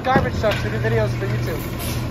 garbage trucks who do videos for YouTube.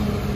Amen.